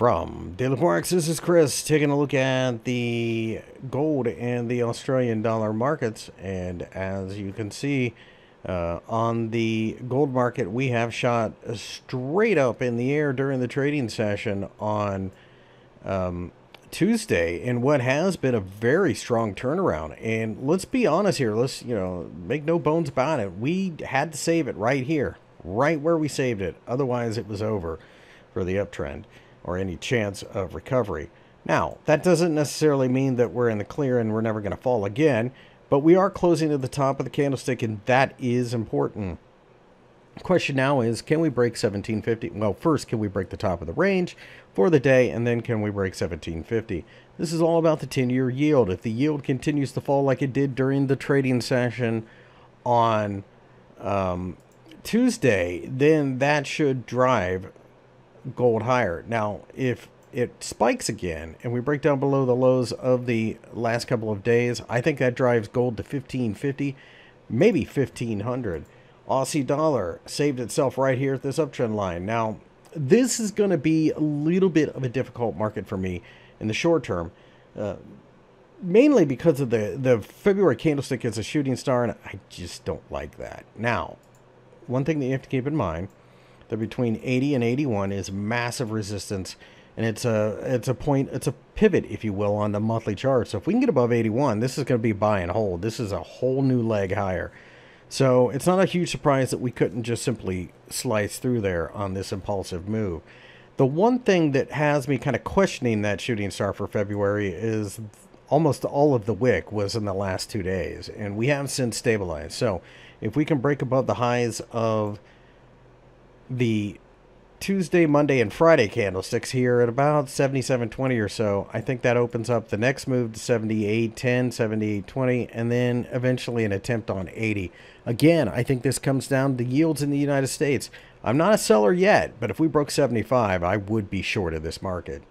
From Daily Forex, this is Chris taking a look at the gold and the Australian dollar markets. And as you can see, uh, on the gold market, we have shot straight up in the air during the trading session on um, Tuesday in what has been a very strong turnaround. And let's be honest here. Let's, you know, make no bones about it. We had to save it right here, right where we saved it. Otherwise, it was over for the uptrend or any chance of recovery. Now, that doesn't necessarily mean that we're in the clear and we're never going to fall again, but we are closing to the top of the candlestick, and that is important. The question now is can we break 1750? Well, first, can we break the top of the range for the day, and then can we break 1750? This is all about the 10 year yield. If the yield continues to fall like it did during the trading session on um, Tuesday, then that should drive gold higher. Now, if it spikes again and we break down below the lows of the last couple of days, I think that drives gold to 1550, maybe 1500. Aussie dollar saved itself right here at this uptrend line. Now, this is going to be a little bit of a difficult market for me in the short term. Uh, mainly because of the, the February candlestick is a shooting star, and I just don't like that. Now, one thing that you have to keep in mind that between 80 and 81 is massive resistance. And it's a it's a point it's a pivot if you will on the monthly chart. So if we can get above 81 this is going to be buy and hold. This is a whole new leg higher. So it's not a huge surprise that we couldn't just simply slice through there on this impulsive move. The one thing that has me kind of questioning that shooting star for february is almost all of the wick was in the last two days and we have since stabilized. So if we can break above the highs of the Tuesday, Monday, and Friday candlesticks here at about 77.20 or so. I think that opens up the next move to 78.10, 78.20, and then eventually an attempt on 80. Again, I think this comes down to yields in the United States. I'm not a seller yet, but if we broke 75, I would be short of this market.